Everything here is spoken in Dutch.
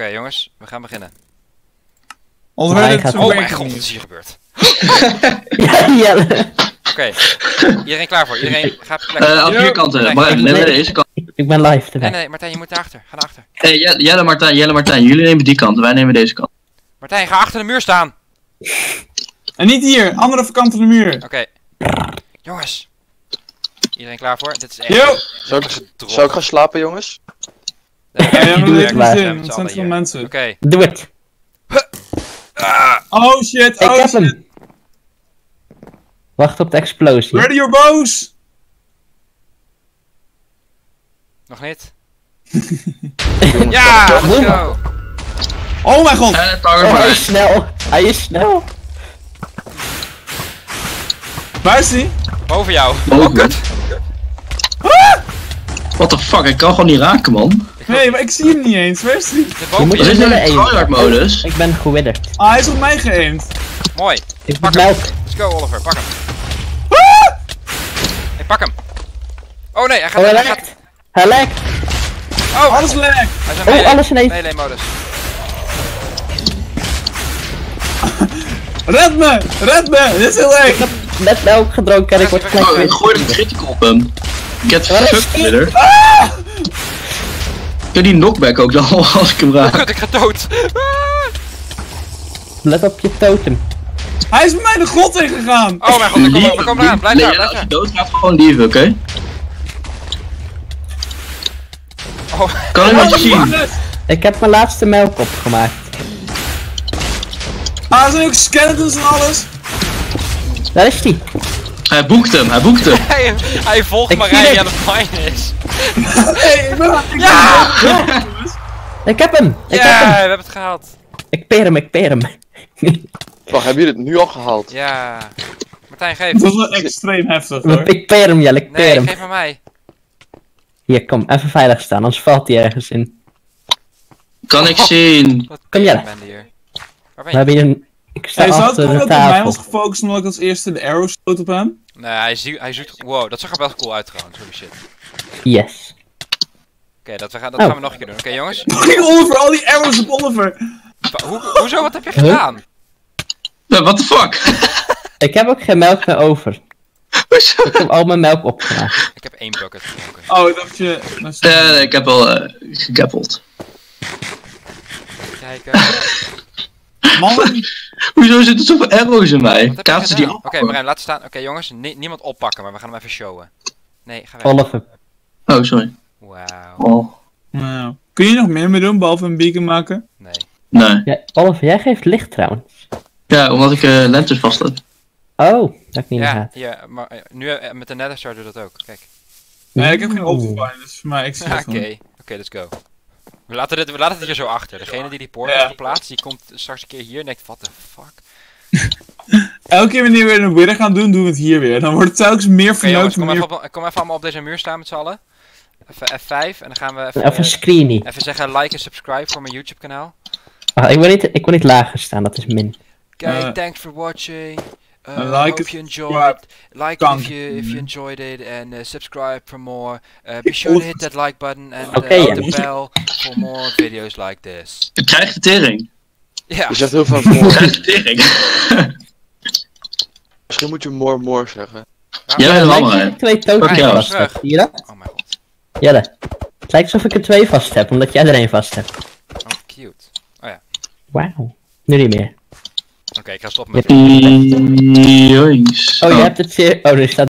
Oké jongens, we gaan beginnen. Gaat- zo Oh mijn god, het wat is hier gebeurd? Ja, Jelle. Oké, iedereen klaar voor? Iedereen gaat op plek. Eh, aan vier kanten. Nee, Maar, ik- nee, deze kant. Ik, ben live. Nee, nee, Martijn, je moet daarachter. Ga naar achter. Hey, Jelle, Jelle, Martijn, Jelle, Martijn. Jullie nemen die kant, wij nemen deze kant. Martijn, ga achter de muur staan. En niet hier, andere kant van de muur. Oké. Jongens. Iedereen klaar voor? Dit is echt... Ik, zou ik gaan slapen, jongens? Nee, Ja, Doe het maar. zin, het zijn veel mensen. Oké. Doe het. Oh shit, Ik oh heb shit. hem. Wacht op de explosie. Ready your bows! Nog niet? ja, let's go. Oh mijn god! Oh, hij is snel. Hij is snel. Waar is die? Boven jou. Boven. Oh, kut. What the fuck, ik kan gewoon niet raken, man. Nee, maar ik zie hem niet eens. Waar is? Zit Je moet is modus? Ik ben gewidderd. Ah, hij is op mij geëind. Mooi. Ik Pak hem. melk. Let's go, Oliver. Pak hem. Ik pak hem. Oh nee, hij gaat... Oh, hij hij gaat lekt. Hij lekt. oh, Alles lek. hij is een Oh, alles in één. melee modus. Red me! Red me! Dit is heel erg. Net melk gedronken en ik word gelijk Oh, ik gooi een critical op hem. Get fucked, die? Wither. Ik heb die knockback ook dan als ik hem raak. Kut, ik ga dood. Ah. Let op je totem. Hij is bij mij de grot ingegaan. Oh mijn god, we komen, we Lieve, komen eraan. Blijf nee, daar, blijf Als je daar. doodgaat, gewoon lieven, oké? Oh, Kan ik wat zien? Ik heb mijn laatste melk opgemaakt. Ah, er zijn ook skeletons en alles. Daar is die. Hij boekt hem, hij boekt hem. hij, hij volgt Ik die aan is. Hey, ik Ja! Ik heb hem. Ik Ja, heb we hem. hebben het gehaald. Ik peer hem, ik peer hem. Wacht, hebben jullie het nu al gehaald? Ja. Martijn, geef. Dat was wel extreem heftig hoor. ik peer hem, Jelle. Ik peer Nee, hem. geef maar mij. Hier, kom. Even veilig staan, anders valt hij ergens in. Kan ik zien. Kom, Jelle. ben hier. Waar ben We je? hebben hier een... Ik sta Hey, zou het achter kunnen de dat hij op mij tafel. was gefocust omdat ik als eerste de arrow schoot op hem? Nee, hij ziet, hij ziet... Wow, dat zag er best cool uit trouwens. Holy shit. Yes. Oké, dat, we gaan, dat Oh. gaan we nog een keer doen. Oké, jongens. Ging Oliver, al die arrows op Oliver. Hoezo? Wat heb je gedaan? Ja, what the fuck? Ik heb ook geen melk meer over. Hoezo? Ik heb al mijn melk opgemaakt. Ik heb één bucket gedronken. Oh, ik dacht je... sorry. Eh, nee, ik heb al eh gegappeld. Kijken. Man, Hoezo zitten zoveel arrows in mij? Je Kaatsen die af. Oké, Marijn, laat staan. Oké, jongens. ni- niemand oppakken, maar we gaan hem even showen. Nee, ga weg. Oliver. Oh, sorry. Wauw. Oh. nou, kun je nog meer mee doen behalve een beacon maken? Nee. Nee. Ja, Oliver, jij geeft licht trouwens. Ja, omdat ik eh lentes vast heb. Oh, dat ik niet Ja, ja. ja, maar eh, nu eh, met de Nether Star doet dat ook. Kijk. Nee, ik heb geen Oeh. opgevangen, dus voor mij, ik zie Oké, oké, let's go. We laten, dit, we laten het hier zo achter. Degene die die poort Ja. heeft geplaatst, die komt straks een keer hier en denkt, what the fuck? Elke keer wanneer we een wither gaan doen, doen we het hier weer. Dan wordt het telkens meer Oké jongens, kom meer... even, op, kom even allemaal op deze muur staan met z'n allen. Even F5 en dan gaan we even, Even eh, screenie. even zeggen like en subscribe voor mijn YouTube kanaal. Ah, ik, wil niet, ik wil niet lager staan, dat is min. Kijk, Eh, thanks for watching. Uh, like hope it, you enjoyed. Like it if you if you enjoyed it and uh, subscribe for more. Uh, be sure to hit that like button and Oké, uh, ja. the bell for more videos like this. Ik krijg de tering. Ja, Je zegt heel veel Ik more. krijg de tering. Misschien moet je more more zeggen. Alsof in. ik twee tokens vast heb. Zie je dat? oh mijn god. Jelle. Het lijkt alsof ik er twee vast heb, omdat jij er één vast hebt. Oh, cute. Wauw. Nu niet meer. Oké, ik ga stoppen met. Oh, je hebt het zeer... Oh, er staat